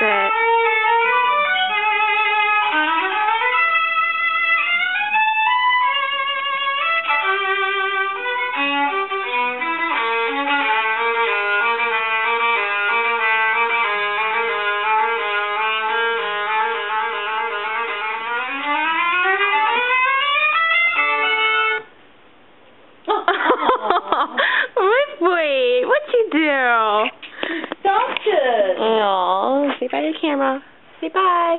it. Ruth boy, what you do? Doctor. Aww to the camera. Say bye.